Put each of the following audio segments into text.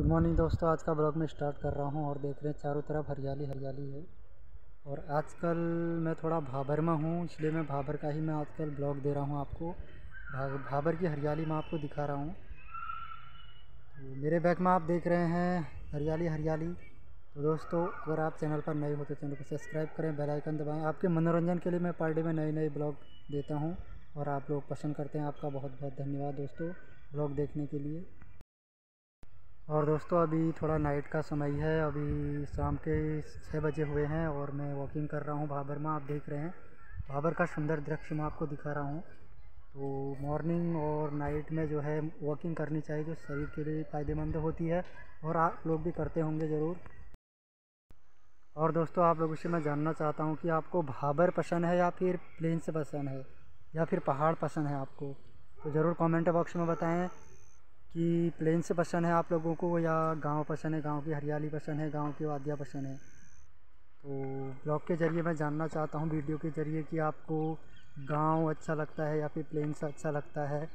Good morning दोस्तों, आज का ब्लॉग मैं स्टार्ट कर रहा हूँ और देख रहे हैं चारों तरफ़ हरियाली हरियाली है। और आजकल मैं थोड़ा भाबर में हूँ, इसलिए मैं भाबर का ही मैं आजकल ब्लॉग दे रहा हूँ आपको। भाबर की हरियाली मैं आपको दिखा रहा हूँ। तो मेरे बैग में आप देख रहे हैं हरियाली हरियाली। तो दोस्तों, अगर आप चैनल पर नए हो तो चैनल को सब्सक्राइब करें बेल आइकन दबाएँ। आपके मनोरंजन के लिए मैं पर डे में नए नए ब्लॉग देता हूँ और आप लोग पसंद करते हैं। आपका बहुत बहुत धन्यवाद दोस्तों ब्लॉग देखने के लिए। और दोस्तों, अभी थोड़ा नाइट का समय है। अभी शाम के छः बजे हुए हैं और मैं वॉकिंग कर रहा हूँ भाबर में। आप देख रहे हैं भाबर का सुंदर दृश्य मैं आपको दिखा रहा हूँ। तो मॉर्निंग और नाइट में जो है वॉकिंग करनी चाहिए, जो शरीर के लिए फ़ायदेमंद होती है और आप लोग भी करते होंगे ज़रूर। और दोस्तों, आप लोगों से मैं जानना चाहता हूँ कि आपको भाबर पसंद है या फिर प्लेन्स पसंद है या फिर पहाड़ पसंद है आपको? तो ज़रूर कमेंट बॉक्स में बताएँ। कि प्लेन से पसंद है आप लोगों को या गाँव पसंद है? गाँव की हरियाली पसंद है? गाँव की वादियाँ पसंद है? तो ब्लॉग के ज़रिए मैं जानना चाहता हूँ वीडियो के ज़रिए कि आपको गाँव अच्छा लगता है या फिर प्लेन से अच्छा लगता है।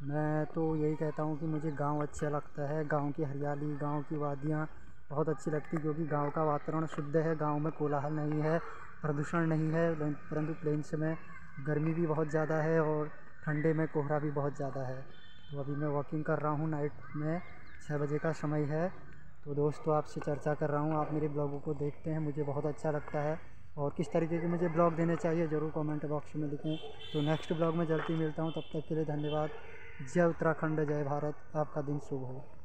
मैं तो यही कहता हूँ कि मुझे गाँव अच्छा लगता है। गाँव की हरियाली, गाँव की वादियाँ बहुत अच्छी लगती क्योंकि गाँव का वातावरण शुद्ध है। गाँव में कोलाहल नहीं है, प्रदूषण नहीं है, परंतु प्लेन्स में गर्मी भी बहुत ज़्यादा है और ठंडे में कोहरा भी बहुत ज़्यादा है। तो अभी मैं वॉकिंग कर रहा हूँ नाइट में छः बजे का समय है। तो दोस्तों, आपसे चर्चा कर रहा हूँ। आप मेरे ब्लॉगों को देखते हैं, मुझे बहुत अच्छा लगता है। और किस तरीके के मुझे ब्लॉग देने चाहिए, ज़रूर कमेंट बॉक्स में लिखें। तो नेक्स्ट ब्लॉग में जल्दी मिलता हूँ। तब तक के लिए धन्यवाद। जय उत्तराखंड, जय भारत। आपका दिन शुभ हो।